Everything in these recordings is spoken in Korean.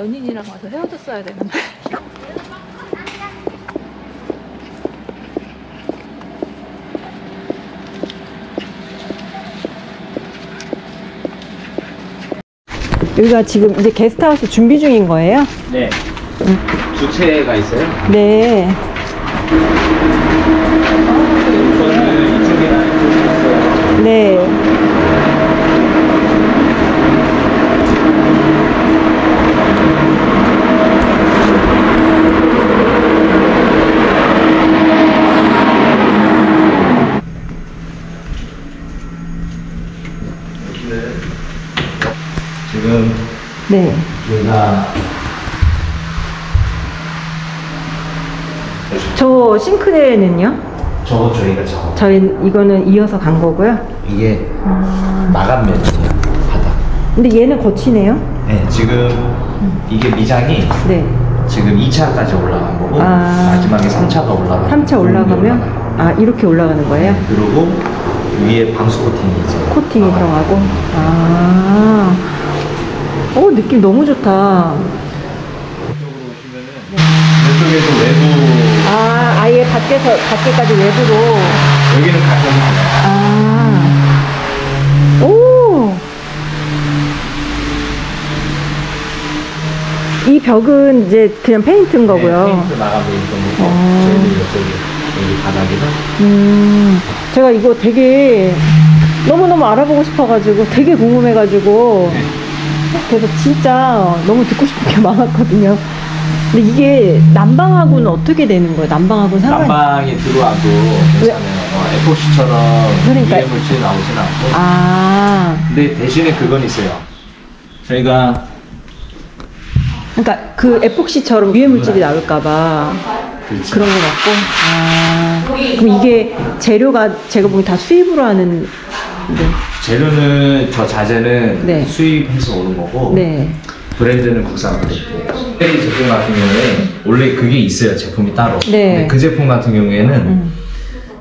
연인이랑 와서 헤어졌어야 되는 말 이거. 여기가 지금 이제 게스트하우스 준비 중인 거예요? 네. 두 채가 있어요. 네. 네. 지금 네. 여기가 저 싱크대는요? 저거 저희가 작업. 저희 이거는 이어서 간 거고요. 이게 아. 마감 면이에요. 바닥. 근데 얘는 거치네요. 네, 지금 이게 미장이 네. 지금 2차까지 올라간 거고 아. 마지막에 3차가 올라가. 3차 올라가면 아 이렇게 올라가는 거예요? 그리고 위에 방수 코팅이 이제 코팅이. 들어가고. 아. 오 느낌 너무 좋다. 이쪽으로 오시면은 이쪽에도 외부 아 아예 밖에서 밖에까지 외부로. 여기는 달라요. 아. 오. 이 벽은 이제 그냥 페인트인 거고요. 네, 페인트 마감돼 있던 거고 어. 저희는 이쪽에 여기 바닥에는 음, 제가 이거 되게 너무너무 알아보고 싶어가지고 되게 궁금해가지고 그래서 진짜 너무 듣고 싶은 게 많았거든요. 근데 이게 난방하고는 어떻게 되는 거예요? 난방하고는 상관이 난방이 들어와도 괜찮아요. 어, 에포시처럼 그러니까- 유해 물질 나오진 않고. 아, 근데 대신에 그건 있어요. 저희가 그러니까 그 에폭시처럼 유해 물질이 나올까봐 그렇지. 그런 거 같고. 아, 그럼 이게 재료가 제가 보기 다 수입으로 하는. 네. 재료는 저 자재는 네. 수입해서 오는 거고 네. 브랜드는 국산 브랜드. 이 제품 같은 경우에 원래 그게 있어요 제품이 따로. 네. 근데 그 제품 같은 경우에는 음.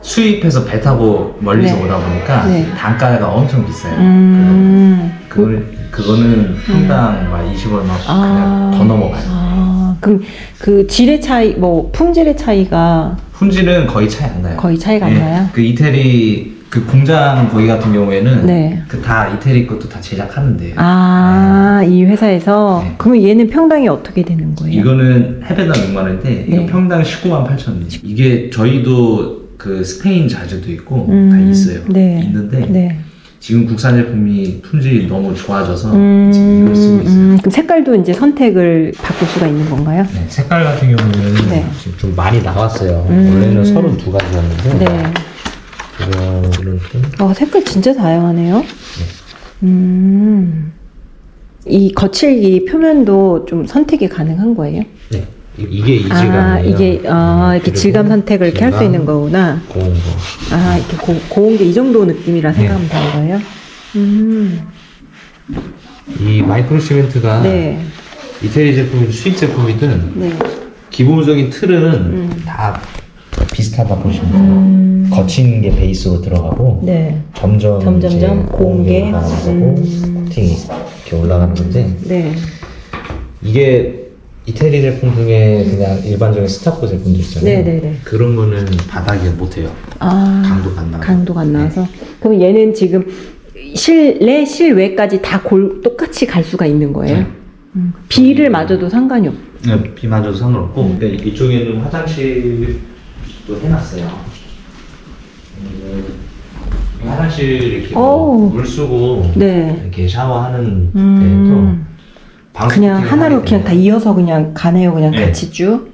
수입해서 배 타고 멀리서 네. 오다 보니까 네. 단가가 엄청 비싸요. 음. 그걸 그거는 평당 막 20원 막 아. 그냥 더 넘어가요. 아, 그럼 그 질의 차이, 뭐 품질의 차이가 품질은 거의 차이 안 나요. 거의 차이가 안 예, 나요? 그 이태리 그 공장 거기 같은 경우에는 네. 그 다 이태리 것도 다 제작하는데요. 아, 이 회사에서 네. 그러면 얘는 평당이 어떻게 되는 거예요? 이거는 해배당 6만 원인데 이거 네. 평당 19만 8천 원. 이게 저희도 그 스페인 자재도 있고 음, 다 있어요. 네. 있는데 네. 지금 국산 제품이 품질이 너무 좋아져서 음, 지금 이걸 쓰고 있어요. 음, 그럼 색깔도 이제 선택을 바꿀 수가 있는 건가요? 네, 색깔 같은 경우는 네. 지금 좀 많이 나왔어요. 음. 원래는 32가지였는데 네. 좀 와, 색깔 진짜 다양하네요. 네. 음. 이 거칠기 표면도 좀 선택이 가능한 거예요? 네. 이- 이게 이 아, 질감이에요. 이게, 아, 이렇게 질감 선택을 이렇게 할수 질감, 있는 거구나. 고운 거. 아, 이렇게 고, 고운 게 이 정도 느낌이라 생각하면 네. 되는 거예요? 음. 이 마이크로 시멘트가 네. 이태리 제품이든 수입 제품이든 네. 기본적인 틀은 음. 다 비슷하다 보시면 돼요. 음. 거친 게 베이스로 들어가고 네. 점점 점점점 이제 고운 고운 게. 게 올라가는 거고 음. 코팅이 이렇게 올라가는 건데 네. 이게 이태리 제품 중에 그냥 일반적인 스타코 제품들 있잖아요. 네, 네, 네. 그런 거는 바닥에 못 해요. 아. 강도가 안 나와요. 강도가 안 나와서. 그럼 얘는 지금 실내, 실외까지 다 골, 똑같이 갈 수가 있는 거예요? 네. 음. 비를 맞아도 상관이 없. 네, 비 맞아도 상관없고 음. 근데 이쪽에는 화장실 도 해놨어요. 음, 화장실 이렇게 뭐 어우. 물 쓰고 네. 이렇게 샤워하는 데도 음. 방수 그냥 코팅을 하나로 하게 그냥 다 이어서 그냥 가네요. 그냥 네. 같이 쭉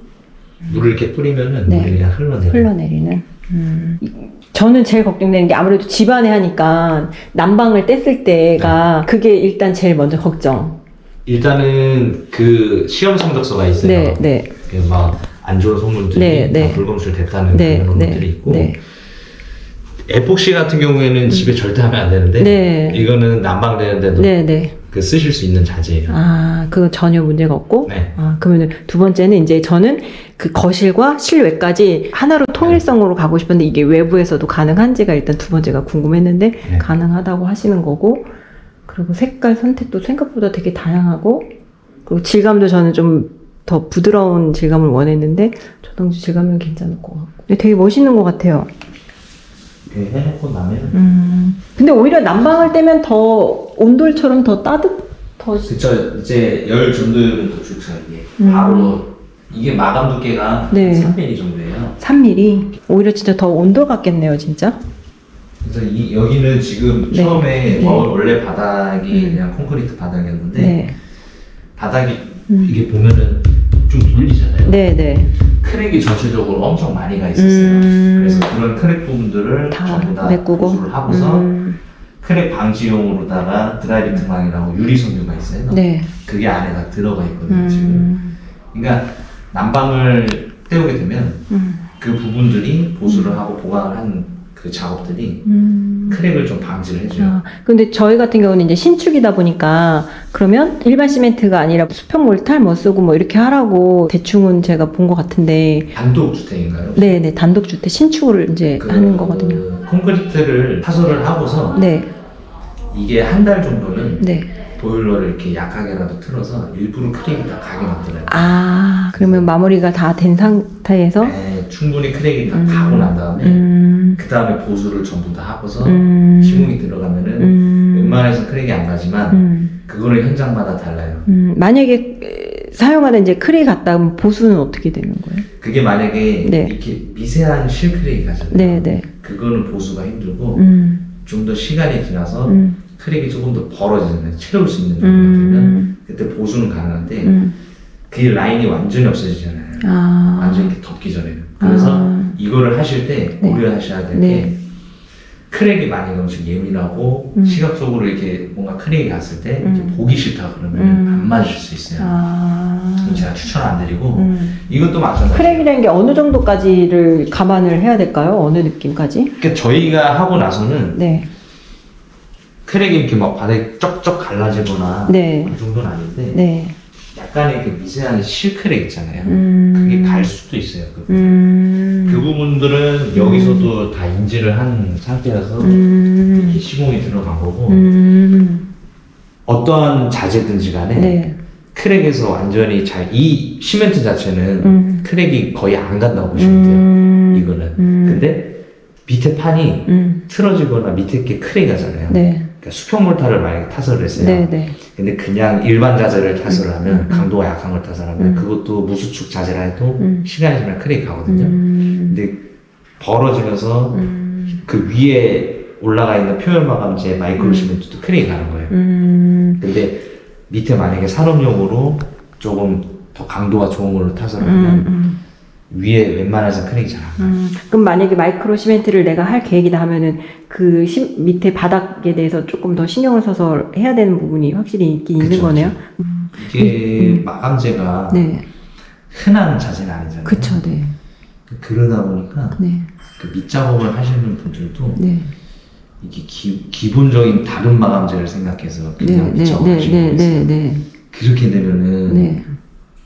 물을 이렇게 뿌리면은 네. 물이 그냥 흘러내려. 흘러내리는. 음. 저는 제일 걱정되는 게 아무래도 집안에 하니까 난방을 뗐을 때가 네. 그게 일단 제일 먼저 걱정. 일단은 그 시험 성적서가 있어요. 네, 네. 막 안 좋은 소문들이 네, 네. 다 불검출 됐다는 네, 그런 네, 것들이 있고 네. 에폭시 같은 경우에는 집에 절대 하면 안 되는데 네. 이거는 난방되는데도 네, 네. 그 쓰실 수 있는 자재예요. 아, 그건 전혀 문제가 없고. 네. 아, 그러면 두 번째는 이제 저는 그 거실과 실외까지 하나로 통일성으로 가고 싶은데 이게 외부에서도 가능한지가 일단 두 번째가 궁금했는데 네. 가능하다고 하시는 거고 그리고 색깔 선택도 생각보다 되게 다양하고 그리고 질감도 저는 좀 더 부드러운 질감을 원했는데 저동주 질감은 괜찮을 것 같고. 근데 되게 멋있는 것 같아요. 이렇게 해놓고 나면 음. 근데 오히려 난방을 떼면 더 온돌처럼 더 따뜻, 더. 그쵸 이제 열 정도면 더 좋죠 이게 음. 바로 이게 마감 두께가 네. 3mm 정도예요 3mm. 오히려 진짜 더 온돌 같겠네요, 진짜. 그래서 이 여기는 지금 네. 처음에 네. 원- 원래 바닥이 음. 그냥 콘크리트 바닥이었는데 네. 바닥이 음. 이게 보면은 좀 돌리잖아요 네, 네. crack이 전체적으로 엄청 많이 가 있었어요 음. 그래서 그런 crack 부분들을 다 전부 다 메꾸고. 보수를 하고서 음. crack 방지용으로다가 드라이비트 망이라고 유리 섬유가 있어요 네. 그게 안에 다 들어가 있거든요 지금 음. 그러니까 난방을 때우게 되면 음. 그 부분들이 보수를 하고 보강을 한 그 작업들이 음. crack을 좀 방지를 해줘요. 아, 근데 저희 같은 경우는 이제 신축이다 보니까 그러면 일반 시멘트가 아니라 수평 몰탈 뭐 쓰고 뭐 이렇게 하라고 대충은 제가 본 것 같은데 단독 주택인가요? 네 네 단독 주택 신축을 이제 그, 하는 거거든요. 그 콘크리트를 타설을 하고서 네, 이게 한 달 정도는 네. 보일러를 이렇게 약하게라도 틀어서 일부러 crack이 다 가게 만들어요. 아 그러면 마무리가 다 된 상태에서 네, 충분히 crack이 다 음. 가고 난 다음에 음, 그 다음에 보수를 전부 다 하고서 음, 시공이 들어가면은 음, 웬만해서 crack이 안 가지만 음, 그거는 현장마다 달라요. 음, 만약에 에, 사용하는 이제 crack이 갔다 하면 보수는 어떻게 되는 거예요? 그게 만약에 네. 이렇게 미세한 실크랙이 가잖아요. 네, 네. 그거는 보수가 힘들고 음, 좀더 시간이 지나서 음, 크랙이 조금 더 벌어지잖아요. 채울 수 있는 정도가 되면 음, 그때 보수는 가능한데 음, 그 라인이 완전히 없어지잖아요. 아, 완전히 덮기 전에는. 그래서 아. 이거를 하실 때 네. 고려하셔야 될게 네. 크랙이 많이 넘치고 예민하고 음. 시각적으로 이렇게 뭔가 크랙이 갔을 때 음. 이렇게 보기 싫다 그러면 음. 안 맞으실 수 있어요. 아, 제가 추천 안 드리고 음. 이것도 마찬가지예요. crack이라는 게 어느 정도까지를 감안을 해야 될까요? 어느 느낌까지? 그러니까 저희가 하고 나서는 네, crack이 이렇게 막 바닥에 쩍쩍 갈라지거나 네. 그 정도는 아닌데 네. 약간의 그 미세한 실crack 있잖아요. 음. 그게 갈 수도 있어요. 그. 음. 그 부분들은 여기서도 다 인지를 한 상태라서 음. 이렇게 시공이 들어간 거고 음. 어떠한 자재든지 간에 네. crack에서 완전히 잘 이 시멘트 자체는 음. crack이 거의 안 간다고 보시면 돼요. 음. 이거는. 음. 근데 밑에 판이 음. 틀어지거나 밑에 게 crack 하잖아요. 네. 그러니까 수평 몰탈을 만약에 타설을 했어요. 네, 네. 근데 그냥 일반 자재를 타설을 하면 음. 강도가 약한 걸 타설을 하면 음. 그것도 무수축 자재라 해도 음. 시간이 지나면 crack이 가거든요. 음. 근데 벌어지면서 음. 그 위에 올라가 있는 표면 마감재 마이크로 음. 시멘트도 crack이 가는 거예요. 음. 근데 밑에 만약에 산업용으로 조금 더 강도가 좋은 걸로 타설을 하면 음. 음. 위에 웬만해서 크랙이 잘 안 가요. 음, 그럼 만약에 마이크로 시멘트를 내가 할 계획이다 하면은 그 시- 밑에 바닥에 대해서 조금 더 신경을 써서 해야 되는 부분이 확실히 있긴 있는 그쵸, 거네요. 이게 음. 마감재가 네, 흔한 자재는 아니잖아요. 그쵸, 네, 그러다 보니까 네, 그 밑작업을 하시는 분들도 네, 이게 기, 기본적인 다른 마감재를 생각해서 네, 그냥 네, 밑작업 네, 하시는 네, 분 있어요. 네, 네, 그렇게 되면은 네.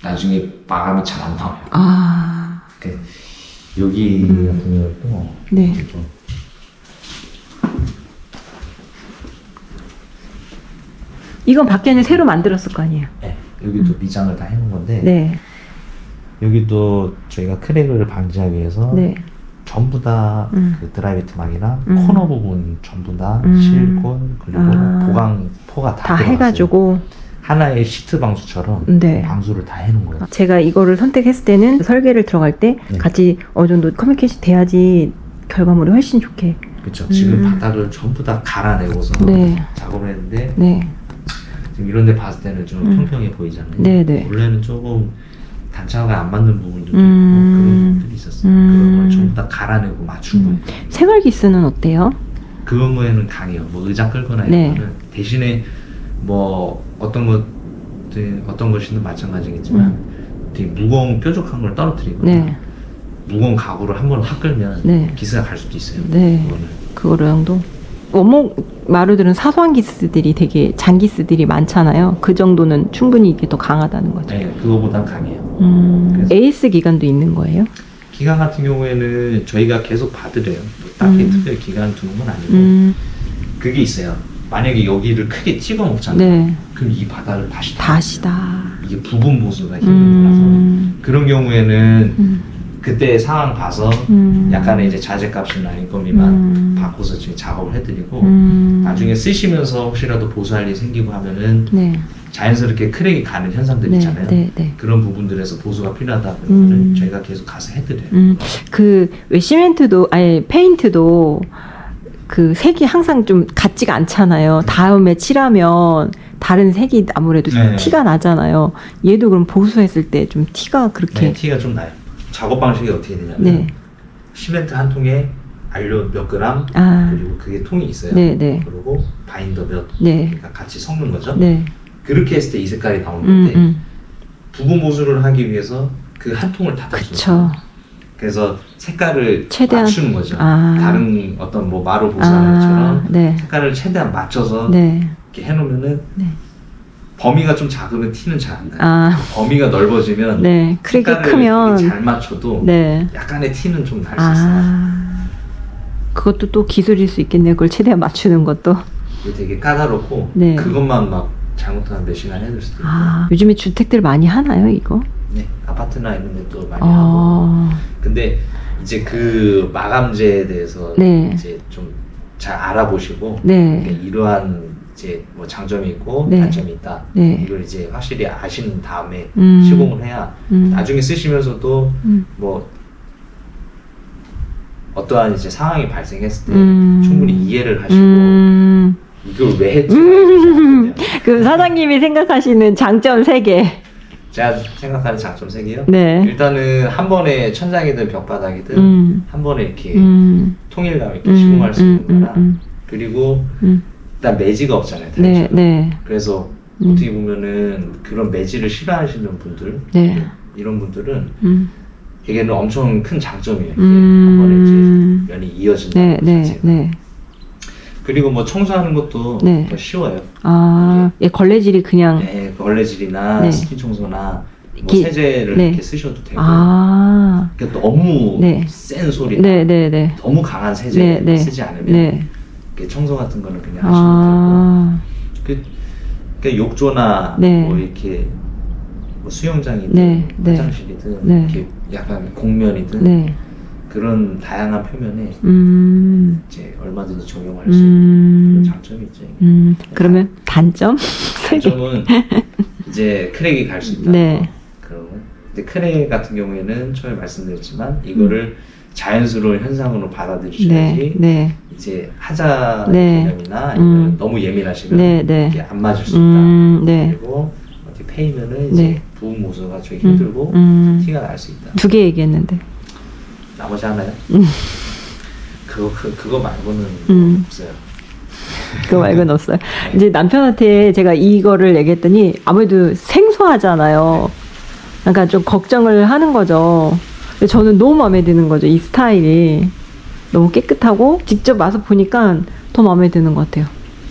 나중에 마감이 잘 안 나와요. 아, 그 여기 음. 같은 경우도 네, 좀 이건 밖에는 새로 만들었을 거 아니에요. 네, 여기도 미장을 다 해놓은 건데 네, 여기도 저희가 크랙을 방지하기 위해서 네, 전부 다 음. 그 드라이비트막이나 음. 코너 부분 전부 다 음. 실콘 그리고 아. 보강 포가 다, 다. 해가지고, 하나의 시트 방수처럼 네. 방수를 다 해놓은 거예요. 제가 이거를 선택했을 때는 설계를 들어갈 때 네. 같이 어느 정도 커뮤니케이션 돼야지 결과물이 훨씬 좋게. 그렇죠. 지금 음. 바닥을 전부 다 갈아내고서 네. 작업을 했는데 네, 지금 이런 데 봤을 때는 좀 음. 평평해 보이잖아요. 네, 네. 원래는 조금 단차가 안 맞는 부분들도 음. 있고 그런 부분들이 있었어요. 음. 그런 걸 전부 다 갈아내고 맞춘 음. 거예요. 생활기스는 어때요? 그 경우에는 강해요. 뭐 의자 끌거나 네. 이런 거는 대신에 뭐 어떤 것들 어떤 것이든 마찬가지겠지만 되게 무거운 뾰족한 걸 떨어뜨리거나 네, 무거운 가구를 한 번 확 끌면 네. 기스가 갈 수도 있어요. 네. 그거는. 그거로 정도. 원목 마루들은 사소한 기스들이 되게 잔기스들이 많잖아요. 그 정도는 충분히 이게 더 강하다는 거죠. 네, 그거보단 강해요. 음, 그래서- 에이스 기간도 있는 거예요? 기간 같은 경우에는 저희가 계속 받으래요. 뭐 딱히 음. 특별히 기간 두는 건 아니고 음, 그게 있어요. 만약에 여기를 크게 찍어 먹잖아요. 네. 그럼 이 바닥을 다시 다시다. 이게 부분 보수가 힘든 음. 거라서 그런 경우에는 음. 그때 상황 봐서 음. 약간의 이제 자재값이나 인건비만 음. 바꿔서 지금 작업을 해드리고 음. 나중에 쓰시면서 혹시라도 보수할 일이 생기고 하면은 네. 자연스럽게 crack이 가는 현상들 네. 있잖아요. 네. 네. 그런 부분들에서 보수가 필요하다 그러면은 음. 저희가 계속 가서 해드려요. 음, 그, 왜 시멘트도, 아니, 페인트도 그 색이 항상 좀 같지가 않잖아요. 다음에 칠하면 다른 색이 아무래도 네. 티가 나잖아요. 얘도 그럼 보수했을 때 좀 티가 그렇게. 네, 티가 좀 나요. 작업 방식이 어떻게 되냐면 네. 시멘트 한 통에 안료 몇 그램 아, 그리고 그게 통이 있어요. 네, 네. 그리고 바인더 몇 네. 그러니까 같이 섞는 거죠. 네. 그렇게 했을 때 이 색깔이 나오는 음, 건데 음. 부분 보수를 하기 위해서 그 한 통을. 다 그래서 색깔을 최대한- 맞추는 거죠. 아. 다른 어떤 뭐 마루 보수하는 아, 것처럼 네. 색깔을 최대한 맞춰서 네. 이렇게 해놓으면은 네. 범위가 좀 작으면 티는 잘 안 나요. 아, 범위가 넓어지면 네. 색깔을 크면. 잘 맞춰도 네. 약간의 티는 좀 날 수 있어요. 아. 그것도 또 기술일 수 있겠네요. 그걸 최대한 맞추는 것도. 되게 까다롭고 네. 그것만 막 잘못하면 몇 시간 해둘 수도 있고 아, 요즘에 주택들 많이 하나요, 이거? 네, 아파트나 이런 데도 많이 하고 아, 근데 이제 그 마감재에 대해서 네. 이제 좀 잘 알아보시고 네. 이러한 이제 뭐 장점이 있고 네. 단점이 있다 네. 이걸 이제 확실히 아신 다음에 음. 시공을 해야 음. 나중에 쓰시면서도 음. 뭐 어떠한 이제 상황이 발생했을 때 음. 충분히 이해를 하시고 음. 이걸 왜 했지? 음. 그 사장님이 생각하시는 장점 3개. 제가 생각하는 장점 3개요. 네. 일단은 한 번에 천장이든 벽바닥이든 음. 한 번에 이렇게 음. 통일감 있게 음, 시공할 수 있는 음, 거라 음, 그리고 음. 일단 매지가 없잖아요. 네. 네. 그래서 음. 어떻게 보면은 그런 매지를 싫어하시는 분들 네. 이런 분들은 음. 에게는 엄청 큰 장점이에요. 음. 한 번에 이제 면이 이어진다는 네, 것 네, 자체가. 네. 그리고 뭐 청소하는 것도 네. 더 쉬워요. 아, 예, 걸레질이 그냥. 네, 그 걸레질이나 네. 스팀 청소나 뭐 기- 세제를 네. 이렇게 쓰셔도 되고 아. 그러니까 너무 네. 센 소리, 네, 네, 네. 너무 강한 세제 네, 네. 쓰지 않으면 네. 청소 같은 거는 그냥 하시면 아. 되고 그, 그러니까 욕조나 네. 뭐 이렇게 뭐 수영장이든 네, 네. 화장실이든 네. 이렇게 약간 공면이든 네. 그런 다양한 표면에 음. 이제 얼마든지 적용할 수 있는 음. 그런 장점이 있죠. 음. 그러면 단점? 단점은 이제 crack이 갈 수 있다. 네. 그러면 근데 crack 같은 경우에는 처음에 말씀드렸지만 이거를 자연스러운 현상으로 받아들이셔야지 네. 네. 이제 하자 네. 개념이나 음. 너무 예민하시면 네, 네. 이게 안 맞을 수 있다. 음. 네. 그리고 어떻게 페이면은 이제 네. 부분 모수가 좀 힘들고 음. 티가 날 수 있다. 두 개 얘기했는데. 나머지 하나요? 음. 그거 그, 그거 말고는 음. 없어요. 그거 말고는 없어요. 이제 남편한테 제가 이거를 얘기했더니 아무래도 생소하잖아요. 그러니까 좀 걱정을 하는 거죠. 근데 저는 너무 마음에 드는 거죠. 이 스타일이. 너무 깨끗하고 직접 와서 보니까 더 마음에 드는 것 같아요.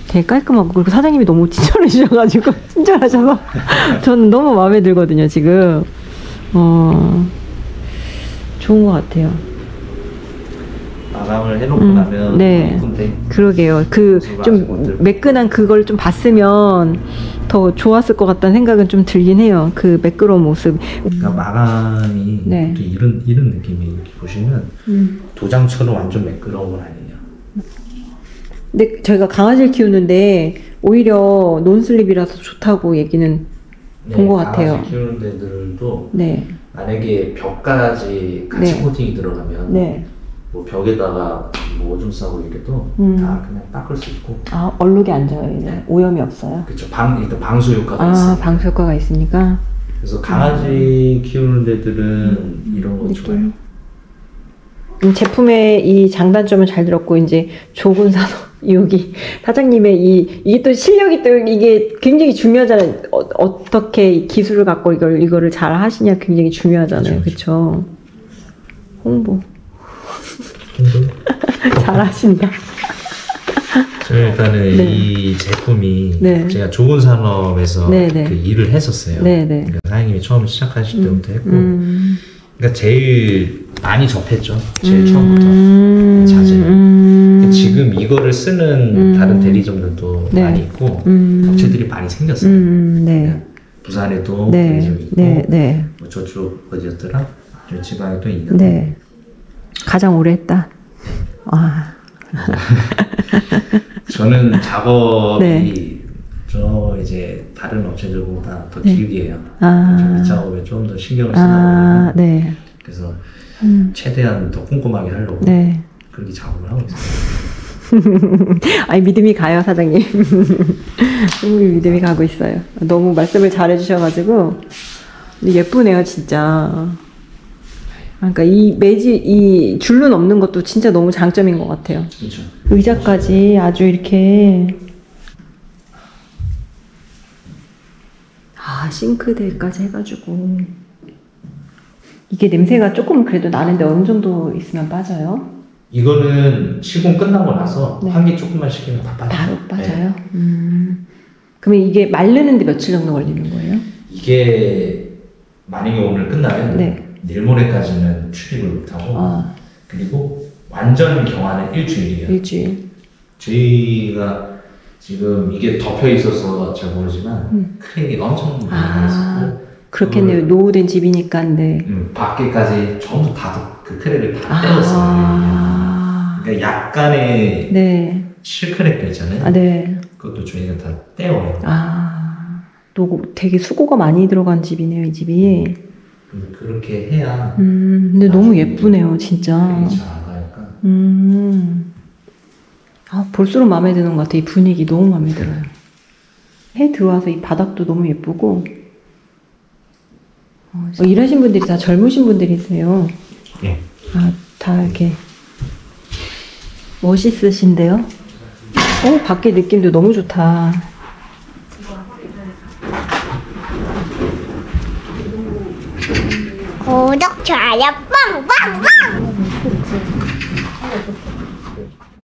되게 깔끔하고 그리고 사장님이 너무 친절해 주셔가지고 친절하셔서 저는 너무 마음에 들거든요 지금 어 좋은 것 같아요 마감을 해놓고 음, 나면 네. 예쁜데 그러게요. 그 좀. 매끈한 그걸 좀 봤으면 더 좋았을 것 같다는 생각은 좀 들긴 해요. 그 매끄러운 모습. 그러니까 마감이 네. 또 이런 이런 느낌이 이렇게 보시면 음. 도장처럼 완전 매끄러운 건 아니에요. 근데 저희가 강아지를 키우는데 오히려 논슬립이라서 좋다고 얘기는 본것 같아요. 네, 강아지 키우는 데들도 네. 만약에 벽까지 같이 네. 코팅이 들어가면 네. 뭐 벽에다가 뭐 오줌 싸고 이래도 음. 다 그냥 닦을 수 있고 아 얼룩이 안 져요. 이제 네. 오염이 없어요. 그쵸 방 일단 방수 효과가 아 있어요. 방수 효과가 있으니까. 그래서 강아지 키우는 데들은 이런 거. 좋아요. 음, 제품의 이 장단점을 잘 들었고 이제 조군 산업 여기 사장님의 이 이게 또 실력이 또 이게 굉장히 중요하잖아요. 어, 어떻게 기술을 갖고 이걸 이거를 잘 하시냐 굉장히 중요하잖아요. 그렇죠? 홍보 잘 하신다. 저는 일단은 네. 이 제품이 네. 제가 좋은 산업에서 네, 네. 그 일을 했었어요. 네, 네. 그러니까 사장님이 처음 시작하실 때부터 했고, 음. 그러니까 제일 많이 접했죠. 제일 음. 처음부터. 자재. 음. 지금 지금 이거를 쓰는 음. 다른 대리점들도 네. 많이 있고 음. 업체들이 많이 생겼어요. 음, 네. 부산에도 네. 대리점이 있고 네, 네. 뭐 저쪽 어디였더라? 저 지방에도 있는데 네. 가장 오래 했다. 아, 저는 작업이 네. 저 이제 다른 업체들보다 더 네. 길게요. 아. 이 작업에 좀 더 신경을 쓰다 아, 보면 네. 그래서 음, 최대한 더 꼼꼼하게 하려고 네. 그렇게 작업을 하고 있어요. 아니, 믿음이 가요, 사장님. 믿음이 가고 있어요. 너무 말씀을 잘 해주셔가지고. 근데 예쁘네요, 진짜. 그러니까 이 매지, 이 줄눈 없는 것도 진짜 너무 장점인 것 같아요. 그렇죠. 의자까지 아주 이렇게 아 싱크대까지 해가지고 이게 냄새가 조금 그래도 나는데 어느 정도 있으면 빠져요? 이거는 시공 끝나고 나서 네. 환기 조금만 시키면 다 빠져요. 바로 네. 빠져요? 음. 그러면 이게 마르는데 며칠 정도 걸리는 거예요? 이게 만약에 오늘 끝나면 네. 내일 모레까지는 출입을 못하고 아 그리고 완전 경화는 일주일이에요. 일주일 저희가 지금 이게 덮여 있어서 잘 모르지만 음. 크랙이 엄청 많이 아. 있었고 그렇겠네요 노후된 집이니까 네. 음, 밖에까지 전부 다그 크랙을 다 떼었어요. 아, 그러니까 약간의 네. 실크랙도 있잖아요. 아, 네. 그것도 저희가 다 떼어요. 아, 또 되게 수고가 많이 들어간 집이네요, 이 집이. 음, 그렇게 해야 음, 근데 너무 예쁘네요, 진짜. 잘 음. 아, 볼수록 마음에 드는 것 같아. 이 분위기 너무 마음에 들어요. 해 들어와서 이 바닥도 너무 예쁘고. 어, 일하신 분들이 다 젊으신 분들이세요. 예. 아, 다 이렇게 멋있으신데요? 어, 밖에 느낌도 너무 좋다. 구독, 좋아요, 빵빵빵!